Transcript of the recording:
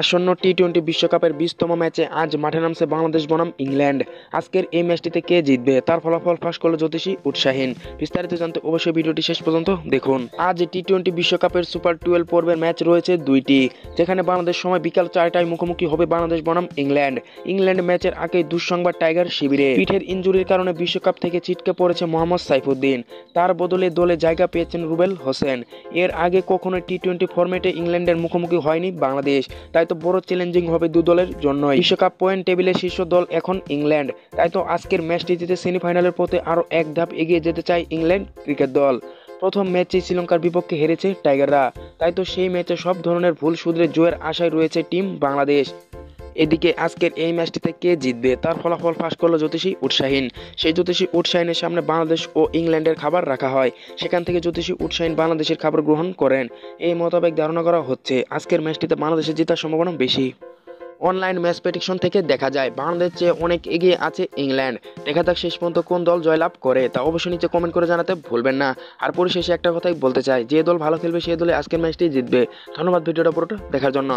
আসন্ন টি টোয়েন্টি বিশ্বকাপের বিশতম ম্যাচে আজ মাঠে নামছে বাংলাদেশ বনাম ইংল্যান্ড। আজকের এই ম্যাচটিতে কে জিতবে? তার ফলাফল ফাঁস করল জ্যোতিষী উৎসাহীন। বিস্তারিত জানতে অবশ্যই ভিডিওটি শেষ পর্যন্ত দেখুন। আজ টি টোয়েন্টি বিশ্বকাপের সুপার টুয়েলভ পর্বের ম্যাচ রয়েছে দুইটি, যেখানে বাংলাদেশ সময় বিকাল চারটায় মুখোমুখি হবে বাংলাদেশ বনাম ইংল্যান্ড। ইংল্যান্ড ম্যাচের আগে দুঃসংবাদ টাইগার শিবিরে। পিঠের ইঞ্জুরির কারণে বিশ্বকাপ থেকে ছিটকে পড়েছে মোহাম্মদ সাইফুদ্দিন। তার বদলে দলে জায়গা পেয়েছেন রুবেল হোসেন। এর আগে কখনো টি টোয়েন্টি ফরম্যাটে ইংল্যান্ডের মুখোমুখি হয়নি বাংলাদেশ। তাই তো বড় চ্যালেঞ্জিং হবে দু দলের জন্যই। বিশ্বকাপ পয়েন্ট টেবিলে শীর্ষ দল এখন ইংল্যান্ড। তাই তো আজকের ম্যাচটি জিতে সেমিফাইনালের পথে আরও এক ধাপ এগিয়ে যেতে চায় ইংল্যান্ড ক্রিকেট দল। প্রথম ম্যাচে শ্রীলঙ্কার বিপক্ষে হেরেছে টাইগাররা তাই তো সেই ম্যাচে সব ধরনের ভুল শুধরে জয়ের আশায় রয়েছে টিম বাংলাদেশ। এদিকে আজকের এই ম্যাচটিতে কে জিতবে? তার ফলাফল ফাঁস করল জ্যোতিষী উৎসাহীন। সেই জ্যোতিষী উৎসাহীনের সামনে বাংলাদেশ ও ইংল্যান্ডের খাবার রাখা হয়। সেখান থেকে জ্যোতিষী উৎসাহীন বাংলাদেশের খাবার গ্রহণ করেন। এই মোতাবেক ধারণা করা হচ্ছে। আজকের ম্যাচটিতে বাংলাদেশের জেতার সম্ভাবনা বেশি। অনলাইন ম্যাচ প্রেডিকশন থেকে দেখা যায়, বাংলাদেশ চেয়ে অনেক এগিয়ে আছে ইংল্যান্ড। দেখা যাক শেষ পর্যন্ত কোন দল জয়লাভ করে, তা অবশ্যই নিচে কমেন্ট করে জানাতে ভুলবেন না। আর পরিশেষে একটা কথাই বলতে চাই, যে দল ভালো খেলবে সেই দলে আজকের ম্যাচটি জিতবে। ধন্যবাদ ভিডিওটা পুরোটা দেখার জন্য।